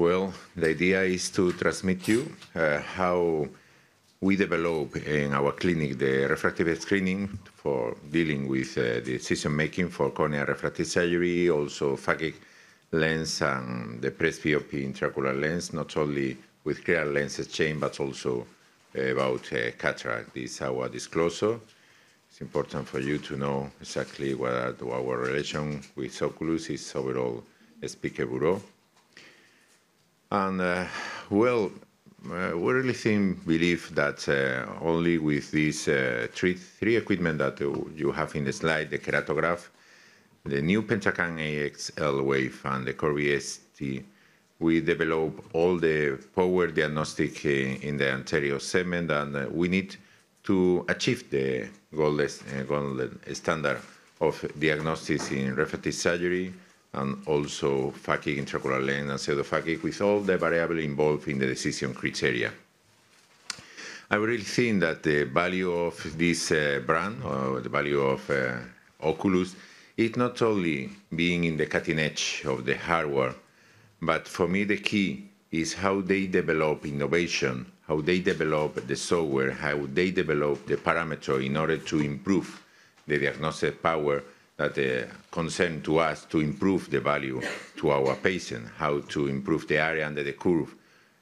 Well, the idea is to transmit you uh, how we develop in our clinic the refractive screening for dealing with uh, decision making for corneal refractive surgery, also phakic lens and the presbyopia intraocular lens, not only with clear lens exchange, but also about uh, cataract. This is our disclosure. It's important for you to know exactly what our relation with Oculus is overall speaker bureau. And uh, well, uh, we really think, believe that uh, only with these uh, three, three equipment that you have in the slide, the keratograph, the new Pentacam AXL wave, and the Corvis ST, we develop all the power diagnostic in the anterior segment, and we need to achieve the gold standard of diagnosis in refractive surgery and also phakic intraocular lens and pseudophakic with all the variables involved in the decision criteria. I really think that the value of this uh, brand, or the value of uh, Oculus, is not only being in the cutting edge of the hardware, but for me the key is how they develop innovation, how they develop the software, how they develop the parameter in order to improve the diagnostic power that uh, concern to us to improve the value to our patient, how to improve the area under the curve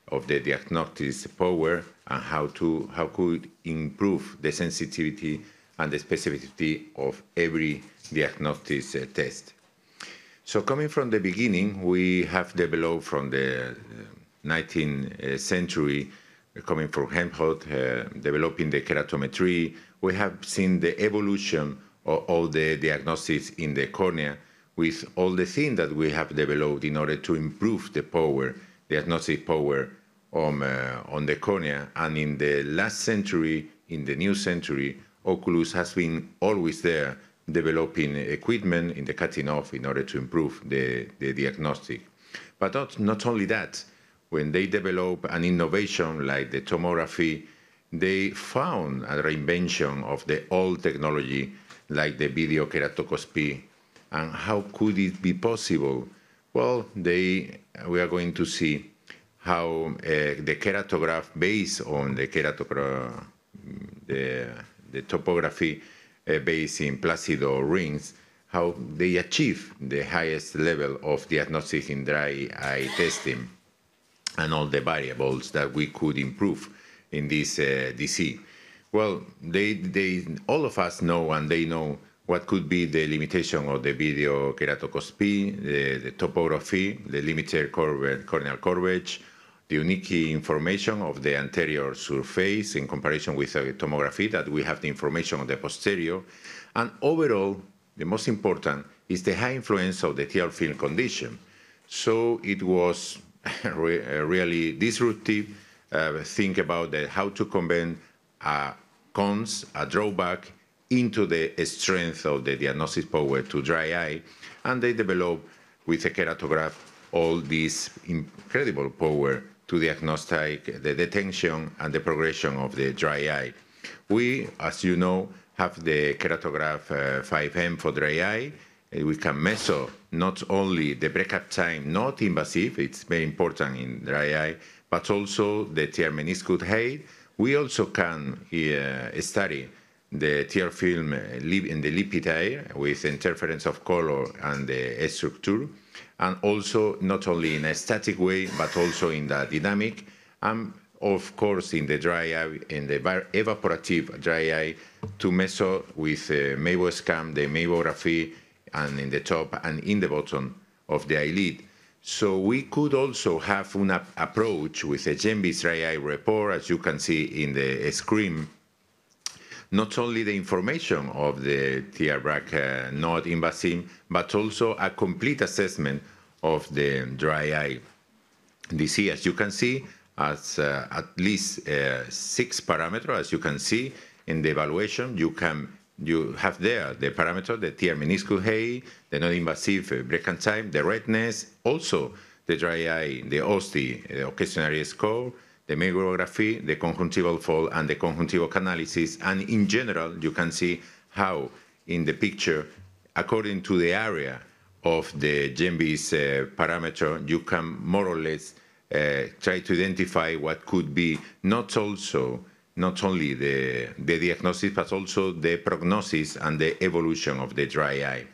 of the diagnostic power, and how to how could improve the sensitivity and the specificity of every diagnostic uh, test. So coming from the beginning, we have developed from the 19th uh, century, coming from Helmholtz, uh, developing the keratometry, we have seen the evolution all the diagnostics in the cornea with all the things that we have developed in order to improve the power, diagnostic power on, uh, on the cornea. And in the last century, in the new century, Oculus has been always there developing equipment in the cutting off in order to improve the, the diagnostic. But not, not only that, when they develop an innovation like the tomography, they found a reinvention of the old technology like the video keratoscopy. And how could it be possible? Well, they, we are going to see how uh, the keratograph based on the keratograph, the, the topography uh, based in Placido rings, how they achieve the highest level of diagnostic in dry eye testing and all the variables that we could improve in this uh, disease. Well, they, they, all of us know and they know what could be the limitation of the video keratoscopy, the, the topography, the limited corneal coverage, the unique information of the anterior surface in comparison with a tomography that we have the information of the posterior. And overall, the most important is the high influence of the tear film condition. So it was really disruptive. Uh, think about the, how to combine a cons, a drawback, into the strength of the diagnosis power to dry eye, and they develop with a keratograph all this incredible power to diagnostic the detention and the progression of the dry eye. We, as you know, have the keratograph uh, 5M for dry eye. We can measure not only the breakup time, not invasive, it's very important in dry eye, but also the tear meniscus height, we also can uh, study the tear film in the lipid layer with interference of color and the structure, and also not only in a static way, but also in the dynamic, and of course in the dry eye, in the evaporative dry eye, to measure with uh, MAVO the meibography, and in the top and in the bottom of the eyelid, so we could also have an approach with a dry eye report, as you can see in the screen, not only the information of the TR-BRAC uh, not invasive, but also a complete assessment of the dry eye disease. As you can see, as uh, at least uh, six parameters, as you can see in the evaluation, you can you have there the parameter, the tear meniscus height, the non-invasive break time, the redness, also the dry eye, the OSDI, the occasionary score, the meibography, the conjunctival fold, and the conjunctival analysis. And in general, you can see how in the picture, according to the area of the GEMBIS uh, parameter, you can more or less uh, try to identify what could be not also not only the, the diagnosis, but also the prognosis and the evolution of the dry eye.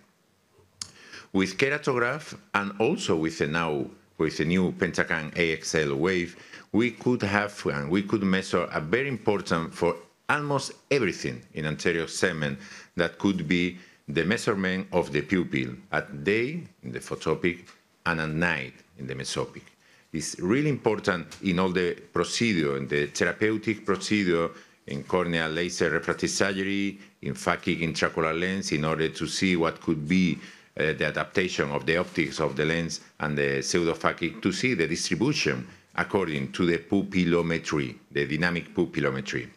With keratograph and also with the now with the new Pentacam AXL wave, we could have and we could measure a very important for almost everything in anterior segment that could be the measurement of the pupil at day in the photopic and at night in the mesopic. It's really important in all the procedure, in the therapeutic procedure in corneal laser refractive surgery, in phakic intraocular lens, in order to see what could be uh, the adaptation of the optics of the lens and the pseudophakic to see the distribution according to the pupillometry, the dynamic pupillometry.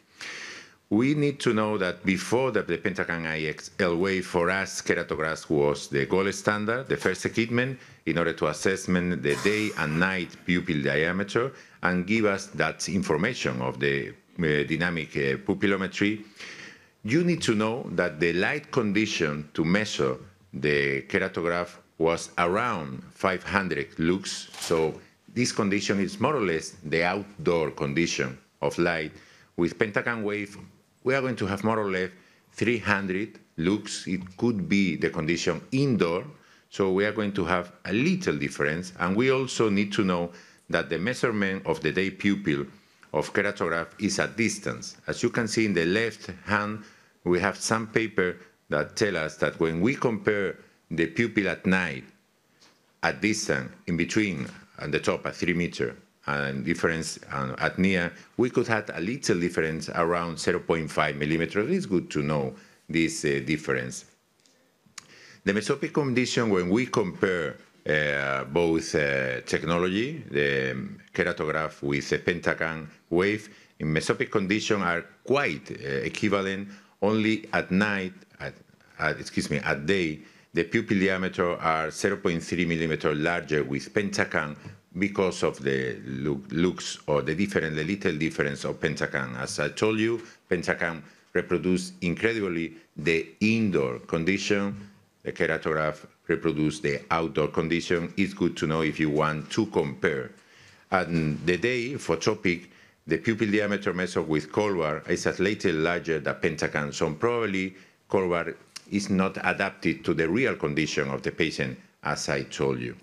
We need to know that before the, the Pentacam AXL wave, for us, keratograph was the gold standard, the first equipment in order to assessment the day and night pupil diameter and give us that information of the uh, dynamic uh, pupillometry. You need to know that the light condition to measure the keratograph was around 500 lux. So this condition is more or less the outdoor condition of light. With Pentacam wave, we are going to have more or less 300 lux. It could be the condition indoor, so we are going to have a little difference. And we also need to know that the measurement of the day pupil of keratograph is at distance. As you can see in the left hand, we have some paper that tell us that when we compare the pupil at night at distance in between and the top at three meter and difference uh, at near, we could have a little difference around 0.5 millimeters. It's good to know this uh, difference. The mesopic condition, when we compare uh, both uh, technology, the keratograph with the Pentacam wave, in mesopic condition are quite uh, equivalent. Only at night, at, at, excuse me, at day, the pupil diameter are 0.3 millimeter larger with Pentacam because of the look, looks or the different, the little difference of Pentacam. As I told you, Pentacam reproduce incredibly the indoor condition. The keratograph reproduce the outdoor condition. It's good to know if you want to compare. And the day photopic, the pupil diameter measured with Colvar is a little larger than Pentacam. So probably Colvar is not adapted to the real condition of the patient, as I told you.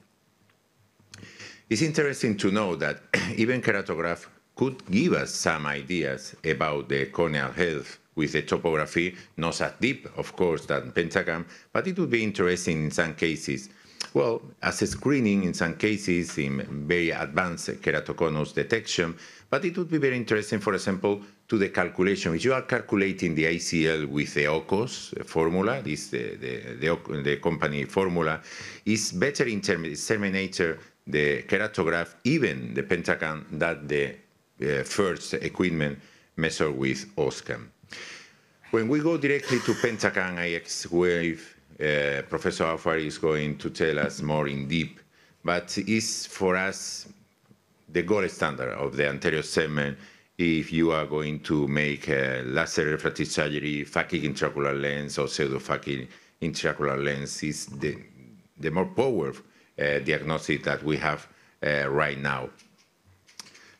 It's interesting to know that even keratograph could give us some ideas about the corneal health with the topography, not as deep, of course, than Pentacam, but it would be interesting in some cases. Well, as a screening in some cases in very advanced keratoconus detection, but it would be very interesting, for example, to the calculation. If you are calculating the ICL with the OCOS formula, this the, the, the, the company formula, is better in terminator the keratograph, even the Pentacam, that the uh, first equipment measured with OSCAM. When we go directly to Pentacam IX wave, uh, Professor Auffarth is going to tell us more in deep, but is for us the gold standard of the anterior segment if you are going to make a laser refractive surgery, phakic intraocular lens or pseudophakic intraocular lens is the, the more powerful diagnosis that we have uh, right now.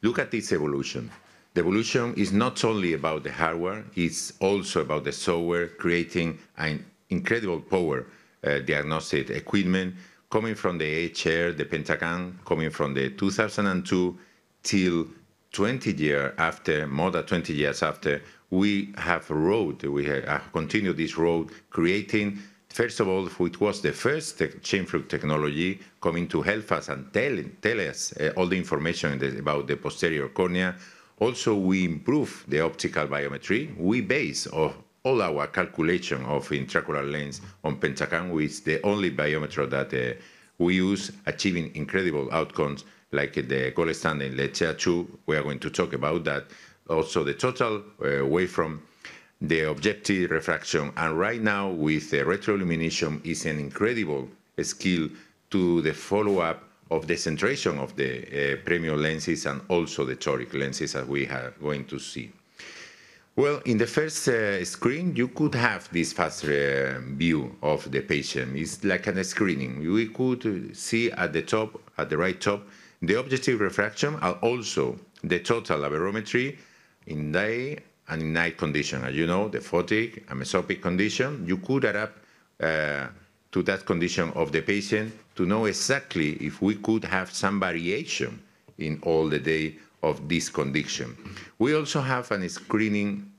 Look at this evolution. The evolution is not only about the hardware, it's also about the software creating an incredible power uh, diagnostic equipment coming from the HR, the Pentacam, coming from the 2002 till 20 years after, more than 20 years after, we have road, we have continued this road creating First of all, it was the first Scheimpflug technology coming to help us and tell, tell us uh, all the information the, about the posterior cornea. Also, we improve the optical biometry. We base all our calculation of intraocular lens on Pentacam, which is the only biometer that uh, we use, achieving incredible outcomes like the gold standard in LETIA 2. We are going to talk about that. Also, the total uh, wavefront the objective refraction. And right now, with the retroillumination, is an incredible skill to the follow-up of the centration of the uh, premium lenses and also the toric lenses as we are going to see. Well, in the first uh, screen, you could have this fast uh, view of the patient. It's like a screening. We could see at the top, at the right top, the objective refraction and also the total aberrometry in day and night condition. As you know, the photic mesopic condition, you could adapt uh, to that condition of the patient to know exactly if we could have some variation in all the day of this condition. We also have a screening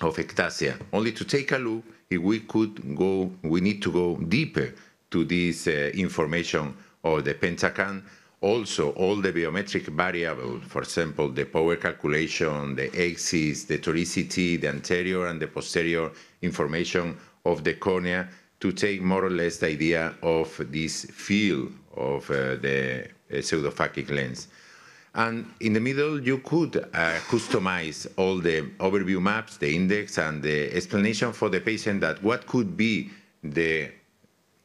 of ectasia, only to take a look if we could go, we need to go deeper to this uh, information of the Pentacam. Also, all the biometric variables, for example, the power calculation, the axis, the toricity, the anterior and the posterior information of the cornea to take more or less the idea of this field of uh, the uh, lens. And in the middle, you could uh, customize all the overview maps, the index, and the explanation for the patient that what could be the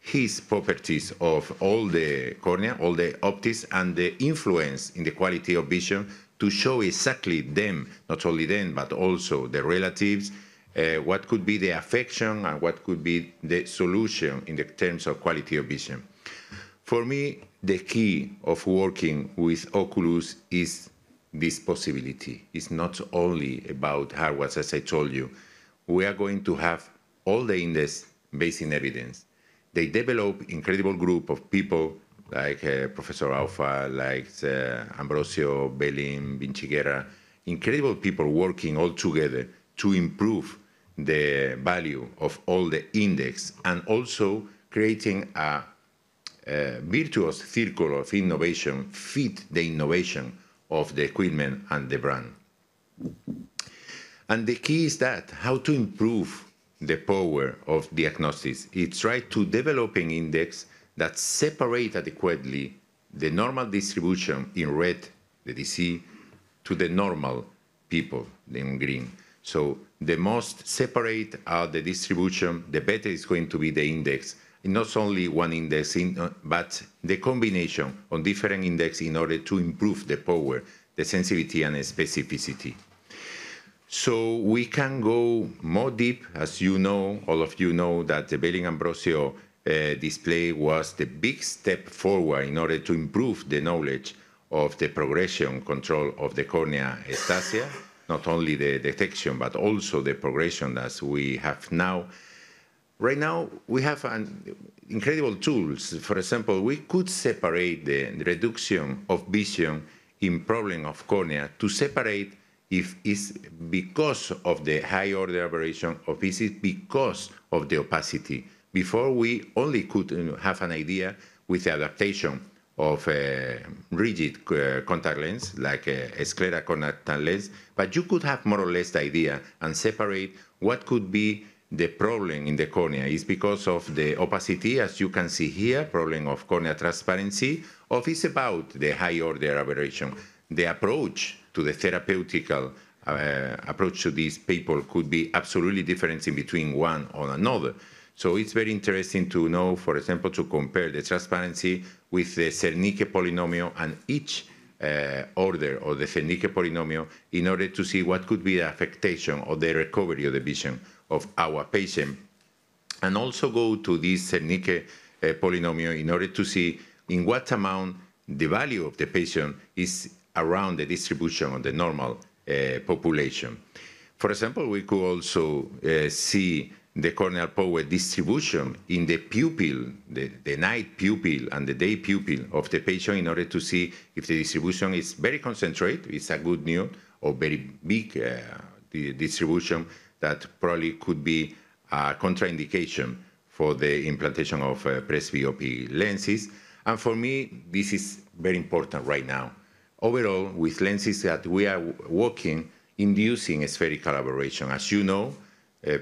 his properties of all the cornea, all the optics, and the influence in the quality of vision to show exactly them, not only them, but also the relatives, uh, what could be the affection and what could be the solution in the terms of quality of vision. For me, the key of working with Oculus is this possibility. It's not only about hardware, as I told you. We are going to have all the index based in evidence they develop incredible group of people like uh, Professor Auffarth, like uh, Ambrosio, Belin, Vinciguerra, incredible people working all together to improve the value of all the index and also creating a, a virtuous circle of innovation, fit the innovation of the equipment and the brand. And the key is that, how to improve the power of diagnosis. It's right to develop an index that separate adequately the normal distribution in red, the DC, to the normal people in green. So the most separate are the distribution, the better is going to be the index. Not only one index, in, uh, but the combination of different index in order to improve the power, the sensitivity and specificity. So we can go more deep, as you know, all of you know that the Belin Ambrosio uh, display was the big step forward in order to improve the knowledge of the progression control of the cornea ectasia, not only the detection, but also the progression as we have now. Right now, we have an incredible tools. For example, we could separate the reduction of vision in problem of cornea to separate if it's because of the high order aberration or if it's because of the opacity. Before we only could have an idea with the adaptation of a rigid uh, contact lens, like a sclera contact lens, but you could have more or less the idea and separate what could be the problem in the cornea. Is because of the opacity, as you can see here, problem of cornea transparency, or it's about the high order aberration. The approach to the therapeutical uh, approach to these people could be absolutely different in between one or another. So it's very interesting to know, for example, to compare the transparency with the Zernike polynomial and each uh, order of the Zernike polynomial in order to see what could be the affectation or the recovery of the vision of our patient. And also go to this Zernike uh, polynomial in order to see in what amount the value of the patient is around the distribution of the normal uh, population. For example, we could also uh, see the corneal power distribution in the pupil, the, the, night pupil and the day pupil of the patient in order to see if the distribution is very concentrated, it's a good news, or very big uh, distribution that probably could be a contraindication for the implantation of uh, presbyopia lenses. And for me, this is very important right now overall, with lenses that we are working, inducing spherical aberration. As you know, uh, uh,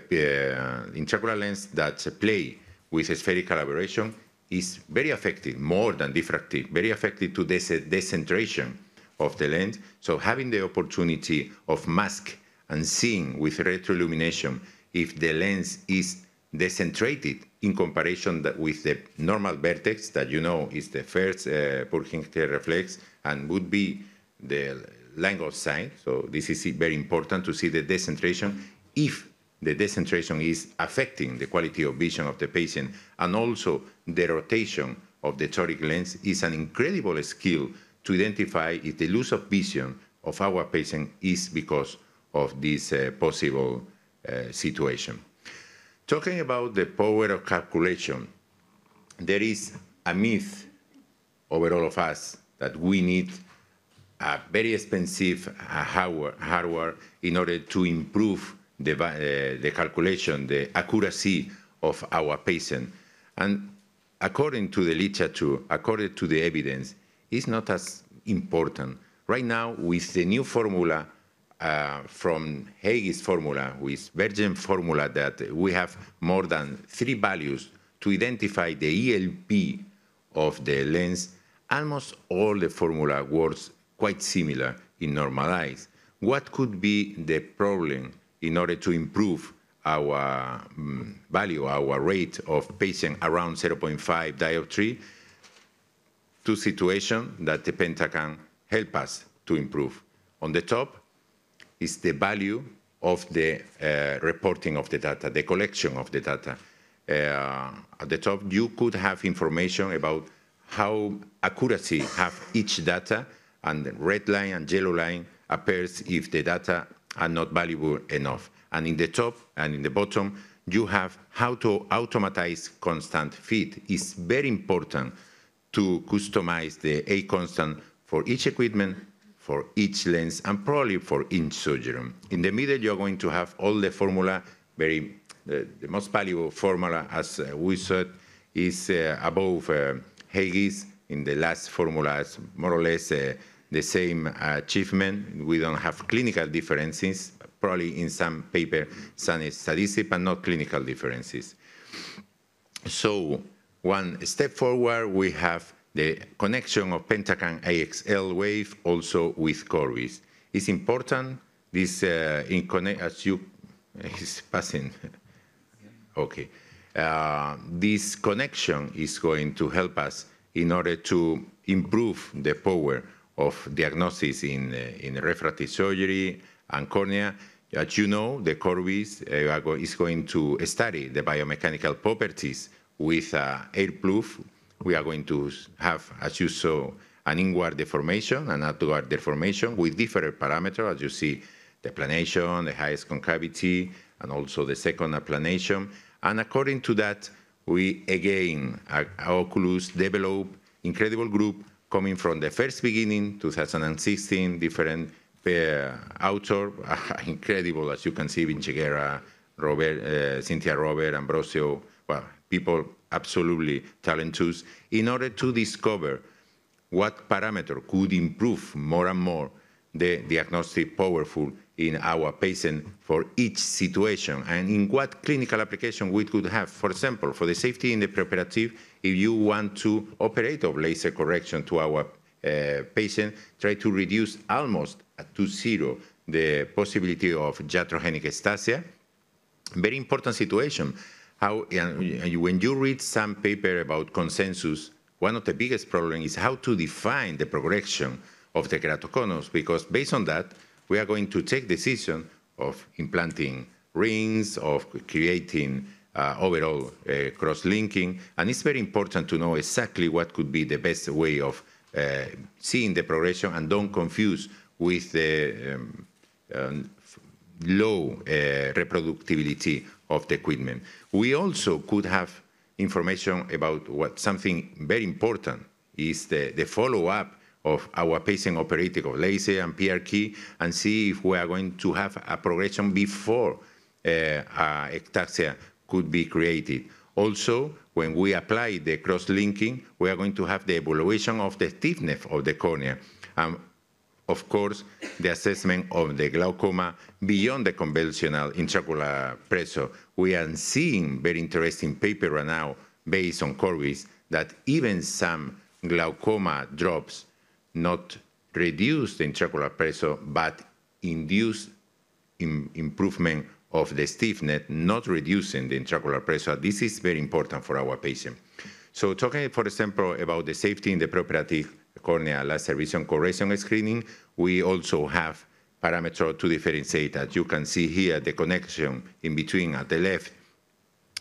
intraocular lens that play with spherical aberration is very affected, more than diffractive, very affected to this decentration of the lens. So having the opportunity of mask and seeing with retroillumination if the lens is decentrated in comparison with the normal vertex that you know is the first uh, Purkinje reflex and would be the Langhorne sign. So this is very important to see the decentration if the decentration is affecting the quality of vision of the patient and also the rotation of the toric lens is an incredible skill to identify if the loss of vision of our patient is because of this uh, possible uh, situation. Talking about the power of calculation, there is a myth over all of us that we need a very expensive uh, hardware in order to improve the, uh, the calculation, the accuracy of our patient. And according to the literature, according to the evidence, it's not as important. Right now, with the new formula uh, from Haigis formula, with Vergen formula, that we have more than three values to identify the ELP of the lens, almost all the formula works quite similar in normalized. What could be the problem in order to improve our um, value, our rate of patient around 0.5 dioptry? Two situations that the Pentacam help us to improve. On the top is the value of the uh, reporting of the data, the collection of the data. Uh, at the top, you could have information about how accuracy have each data, and the red line and yellow line appears if the data are not valuable enough. And in the top and in the bottom, you have how to automatize constant feed. It's very important to customize the A constant for each equipment, for each lens, and probably for each surgeon. In the middle, you're going to have all the formula, very the, the most valuable formula, as uh, we said, is uh, above uh, in the last formula, is more or less uh, the same achievement. We don't have clinical differences, probably in some paper, some statistics, but not clinical differences. So one step forward, we have the connection of Pentacam AXL wave also with Corvis. It's important, this uh, in connect, as you, is passing, okay. Uh, this connection is going to help us in order to improve the power of diagnosis in, uh, in refractive surgery and cornea. As you know, the Corvis uh, is going to study the biomechanical properties with uh, air puff. We are going to have, as you saw, an inward deformation and outward deformation with different parameters, as you see, the planation, the highest concavity, and also the second planation. And according to that, we again, our Oculus develop incredible group coming from the first beginning, 2016, different uh, author, incredible, as you can see, Vinciguerra, Robert, uh, Cynthia Robert, Ambrosio, well, people absolutely talented, in order to discover what parameter could improve more and more the diagnostic powerful in our patient for each situation and in what clinical application we could have. For example, for the safety in the preoperative, if you want to operate of laser correction to our uh, patient, try to reduce almost to zero the possibility of iatrogenic ectasia. Very important situation. How, when you read some paper about consensus, one of the biggest problems is how to define the progression of the keratoconus, because based on that, we are going to take decision of implanting rings, of creating uh, overall uh, cross-linking, and it's very important to know exactly what could be the best way of uh, seeing the progression and don't confuse with the um, um, low uh, reproducibility of the equipment. We also could have information about what something very important is the, the follow-up of our patient operating of laser and PRK and see if we are going to have a progression before uh, ectasia could be created. Also, when we apply the cross-linking, we are going to have the evaluation of the stiffness of the cornea. And of course, the assessment of the glaucoma beyond the conventional intraocular pressure. We are seeing very interesting paper right now based on Corvis that even some glaucoma drops not reduce the intraocular pressure, but induce in improvement of the stiffness, not reducing the intraocular pressure. This is very important for our patient. So talking, for example, about the safety in the preoperative cornea laser vision correction screening, we also have parameter to differentiate. As you can see here, the connection in between at the left,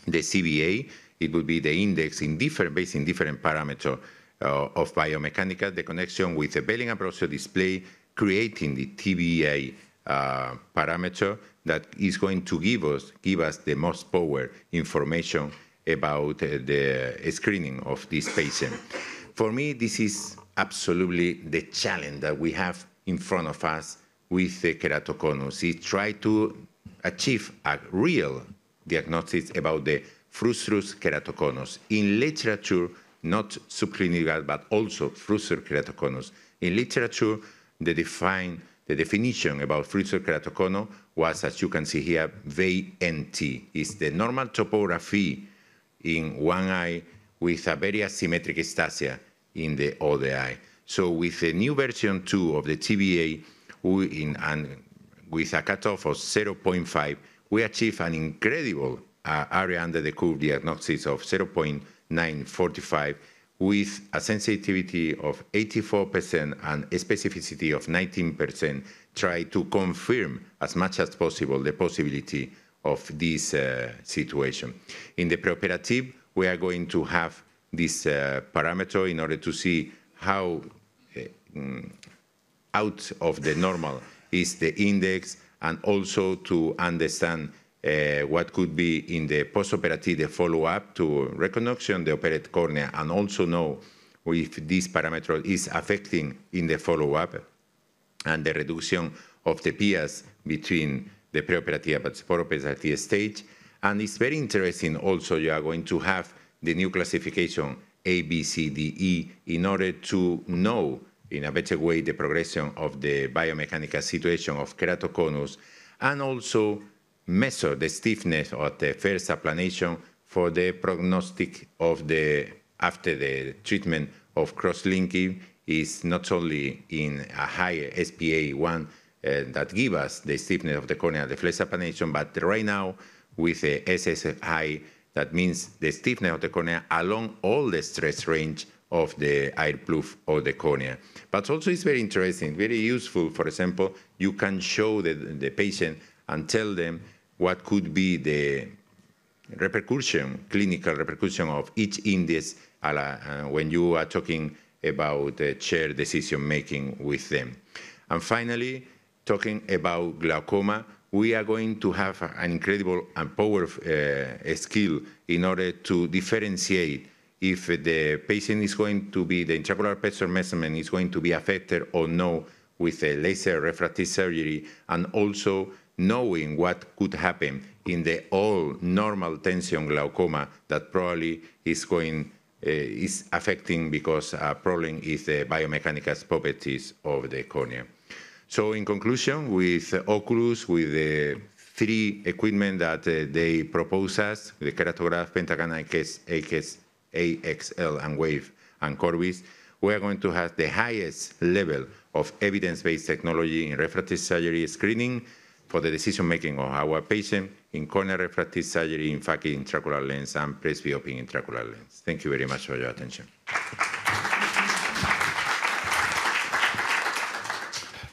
the CVA, it would be the index in different, based in different parameters uh, of biomechanical, the connection with the Belin Ambrosio display, creating the TBI uh, parameter that is going to give us, give us the most power information about uh, the screening of this patient. For me, this is absolutely the challenge that we have in front of us with the keratoconus, is try to achieve a real diagnosis about the frustrous keratoconus. In literature, not subclinical, but also frustrous keratoconus. In literature, the, define, the definition about frustrous keratoconus was, as you can see here, VNT. It's the normal topography in one eye with a very asymmetric aesthesia in the other eye. So with the new version 2 of the TBI, we in, and with a cutoff of 0.5, we achieve an incredible uh, area under the curve diagnosis of 0.945 with a sensitivity of 84% and a specificity of 19%, try to confirm as much as possible the possibility of this uh, situation. In the preoperative, we are going to have this uh, parameter in order to see how uh, mm, out of the normal is the index and also to understand Uh, what could be in the postoperative follow-up to reconstruction the operated cornea and also know if this parameter is affecting in the follow-up and the reduction of the PIAs between the preoperative and postoperative stage. And it's very interesting also you are going to have the new classification A, B, C, D, E in order to know in a better way the progression of the biomechanical situation of keratoconus and also measure the stiffness of the first applanation for the prognostic of the after the treatment of cross-linking is not only in a higher SPA1 uh, that give us the stiffness of the cornea, the flex applanation, but right now with the SSI, that means the stiffness of the cornea along all the stress range of the air plough or the cornea. But also it's very interesting, very useful. For example, you can show the, the patient and tell them what could be the repercussion, clinical repercussion of each index uh, when you are talking about shared decision making with them. And finally, talking about glaucoma, we are going to have an incredible and powerful uh, skill in order to differentiate if the patient is going to be, the intraocular pressure measurement is going to be affected or no with a laser refractive surgery, and also knowing what could happen in the all normal tension glaucoma that probably is going uh, is affecting because a problem is the biomechanical properties of the cornea. So in conclusion, with Oculus, with the three equipment that uh, they propose us, the keratograph, Pentacam AX, AX, AXL and WAVE and Corvis, we are going to have the highest level of evidence-based technology in refractive surgery screening for the decision-making of our patient in corneal refractive surgery, in fact, intraocular lens and presbyopia intraocular lens. Thank you very much for your attention.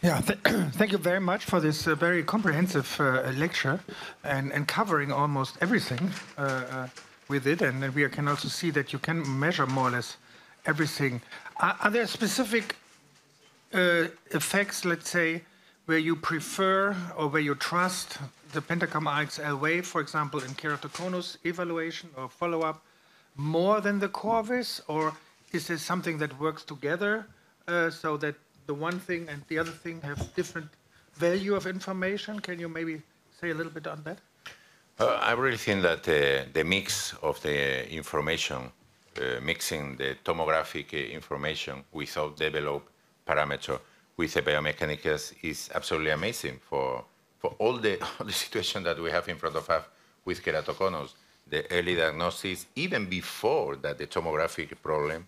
Yeah, th thank you very much for this uh, very comprehensive uh, lecture and, and covering almost everything. Uh, uh with it, and we can also see that you can measure more or less everything. Are, are there specific uh, effects, let's say, where you prefer or where you trust the Pentacam AXL wave, for example, in keratoconus evaluation or follow-up, more than the Corvis, or is there something that works together uh, so that the one thing and the other thing have different value of information? Can you maybe say a little bit on that? Uh, I really think that uh, the mix of the information, uh, mixing the tomographic uh, information without developed parameter with the biomechanicals is absolutely amazing for, for all the, all the situation that we have in front of us with keratoconus, the early diagnosis, even before that the tomographic problem,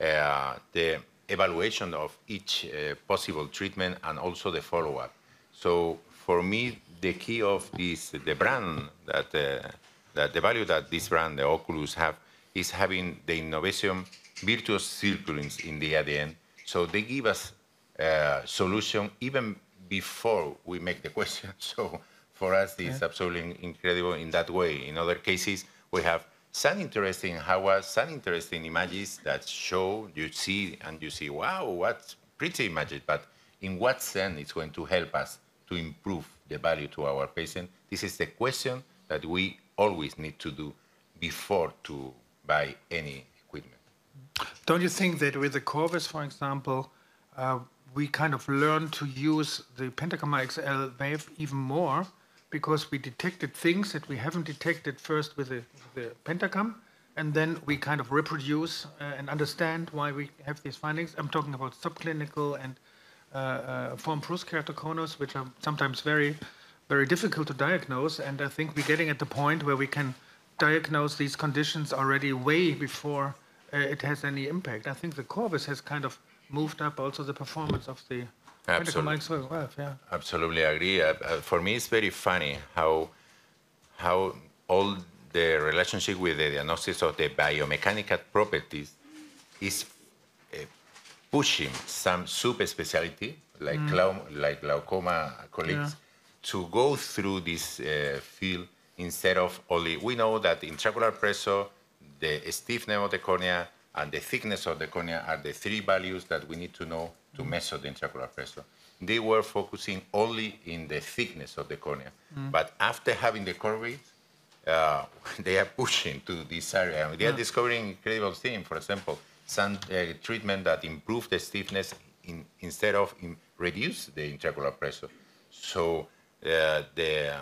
uh, the evaluation of each uh, possible treatment and also the follow-up. So for me, the key of this, the brand that, uh, that the value that this brand, the Oculus, have is having the innovation virtuous circles in the ADN. So they give us a solution even before we make the question. So for us, it's yeah. absolutely incredible in that way. In other cases, we have some interesting, how some interesting images that show you see and you see, wow, what pretty images, but in what sense it's going to help us to improve the value to our patient? This is the question that we always need to do before to buy any equipment. Don't you think that with the Corvis, for example, uh, we kind of learned to use the Pentacam XL wave even more because we detected things that we haven't detected first with the, the Pentacam, and then we kind of reproduce uh, and understand why we have these findings. I'm talking about subclinical and uh, uh, form keratoconus, which are sometimes very, very difficult to diagnose. And I think we're getting at the point where we can diagnose these conditions already way before uh, it has any impact. I think the Corvis has kind of moved up also the performance of the Absolutely. Well, yeah. Absolutely agree. Uh, uh, for me, it's very funny how how all the relationship with the diagnosis of the biomechanical properties is uh, pushing some subspecialty like mm. like glaucoma colleagues yeah. to go through this uh, field instead of only we know that intraocular pressure, the stiffness of the cornea, and the thickness of the cornea are the three values that we need to know to measure the intraocular pressure. They were focusing only in the thickness of the cornea. Mm. But after having the curve, uh, they are pushing to this area. they are discovering incredible things. For example, some uh, treatment that improve the stiffness in, instead of in reduce the intraocular pressure. So uh, the,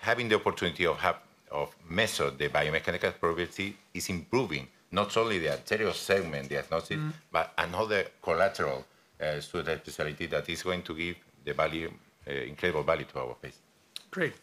having the opportunity of, have, of measure the biomechanical property is improving not only the anterior segment diagnosis, mm. but another collateral uh, specialty that is going to give the value, uh, incredible value to our patients. Great.